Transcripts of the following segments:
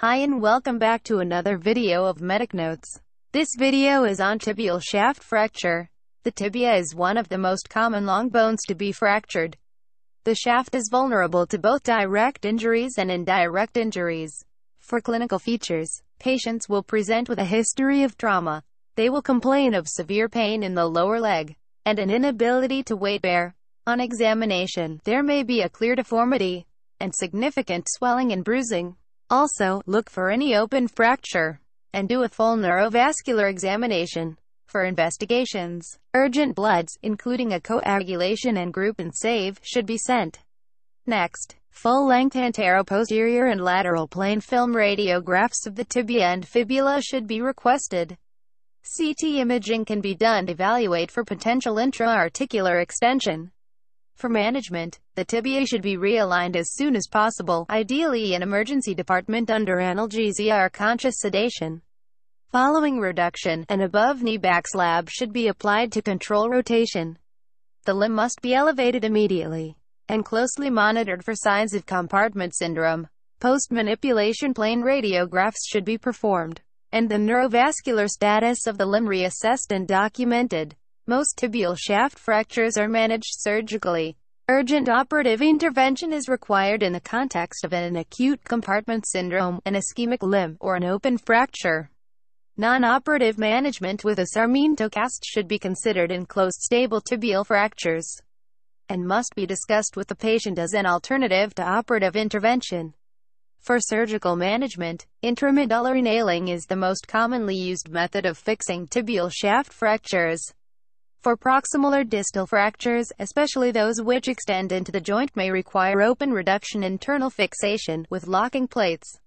Hi and welcome back to another video of Medic Notes. This video is on tibial shaft fracture. The tibia is one of the most common long bones to be fractured. The shaft is vulnerable to both direct injuries and indirect injuries. For clinical features, patients will present with a history of trauma. They will complain of severe pain in the lower leg and an inability to weight bear. On examination, there may be a clear deformity and significant swelling and bruising. Also, look for any open fracture and do a full neurovascular examination. For investigations, urgent bloods, including a coagulation and group and save, should be sent. Next, full-length anteroposterior and lateral plain film radiographs of the tibia and fibula should be requested. CT imaging can be done to evaluate for potential intra-articular extension. For management, the tibia should be realigned as soon as possible, ideally in emergency department under analgesia or conscious sedation. Following reduction, an above-knee back slab should be applied to control rotation. The limb must be elevated immediately and closely monitored for signs of compartment syndrome. Post-manipulation plain radiographs should be performed, and the neurovascular status of the limb reassessed and documented. Most tibial shaft fractures are managed surgically. Urgent operative intervention is required in the context of an acute compartment syndrome, an ischemic limb, or an open fracture. Non-operative management with a Sarmiento cast should be considered in closed stable tibial fractures and must be discussed with the patient as an alternative to operative intervention. For surgical management, intramedullary nailing is the most commonly used method of fixing tibial shaft fractures. For proximal or distal fractures, especially those which extend into the joint may require open reduction internal fixation, with locking plates.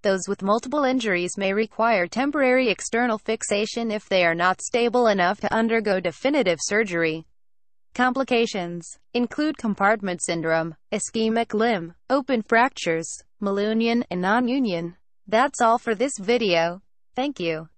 Those with multiple injuries may require temporary external fixation if they are not stable enough to undergo definitive surgery. Complications include compartment syndrome, ischemic limb, open fractures, malunion, and non-union. That's all for this video. Thank you.